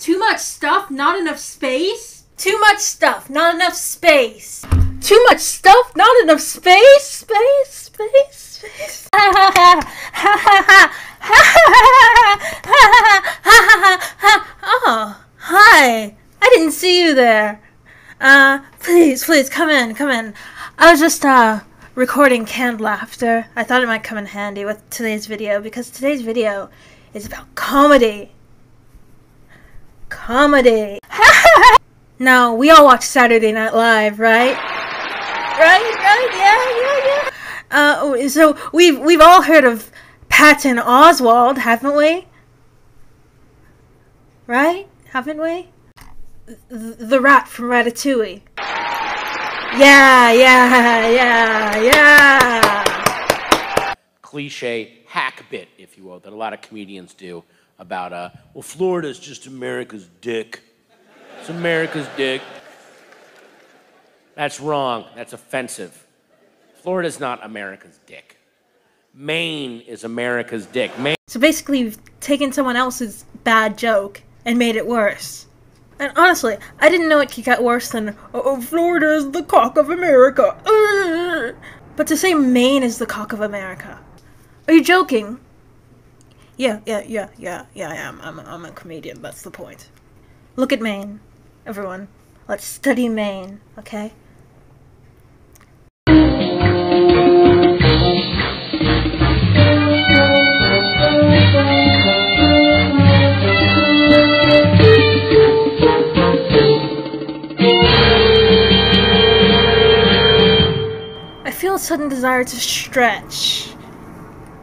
Too much stuff, not enough space? Too much stuff, not enough space. Too much stuff, not enough space. Space, space, space. oh, hi. I didn't see you there. Uh, please, please, come in, come in. I was just, uh, recording canned laughter. I thought it might come in handy with today's video because today's video is about comedy. Comedy. now, we all watch Saturday Night Live, right? Right, right, yeah, yeah, yeah. Uh, so we've we've all heard of Patton Oswalt, haven't we? Right? Haven't we? The, the rat from Ratatouille. Yeah, yeah, yeah, yeah. Cliche hack bit, if you will, that a lot of comedians do about, uh, well, Florida's just America's dick. It's America's dick. That's wrong. That's offensive. Florida's not America's dick. Maine is America's dick. Maine. So basically, you've taken someone else's bad joke and made it worse. And honestly, I didn't know it could get worse than, oh, Florida is the cock of America. But to say Maine is the cock of America. Are you joking? Yeah, yeah, yeah, yeah, yeah, I am. I'm, I'm a comedian, that's the point. Look at Maine, everyone. Let's study Maine, okay? I feel a sudden desire to stretch.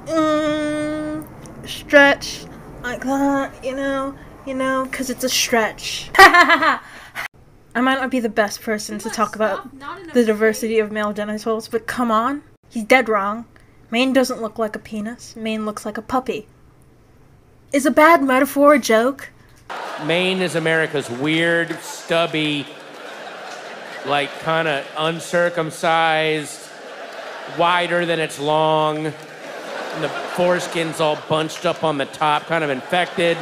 Mm, stretch like that, you know, you know, because it's a stretch. I might not be the best person to talk about the diversity of male genitals, but come on, he's dead wrong. Maine doesn't look like a penis. Maine looks like a puppy. Is a bad metaphor a joke? Maine is America's weird, stubby, like kind of uncircumcised, wider than it's long, and the foreskin's all bunched up on the top, kind of infected.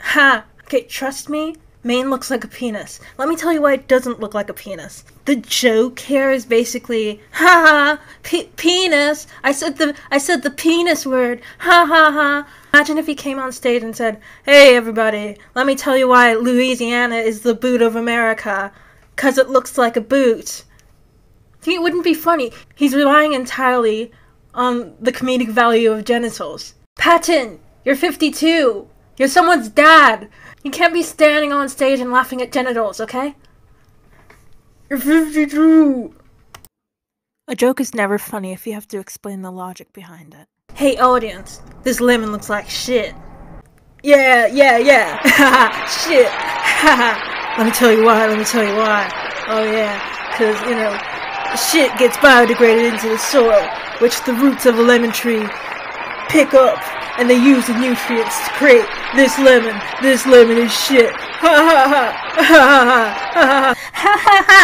Ha! Okay, trust me, Maine looks like a penis. Let me tell you why it doesn't look like a penis. The joke here is basically, ha ha, pe- penis. I said the I said the penis word. Ha ha ha. Imagine if he came on stage and said, "Hey everybody, let me tell you why Louisiana is the boot of America, cause it looks like a boot." It wouldn't be funny. He's relying entirely on the comedic value of genitals. Patton, you're 52. You're someone's dad. You can't be standing on stage and laughing at genitals, okay? You're 52. A joke is never funny if you have to explain the logic behind it. Hey, audience, this lemon looks like shit. Yeah, yeah, yeah. Shit. Let me tell you why, let me tell you why. Oh, yeah, because, you know, shit gets biodegraded into the soil, which the roots of a lemon tree pick up and they use the nutrients to create this lemon. This lemon is shit. Ha ha ha ha ha ha ha ha ha ha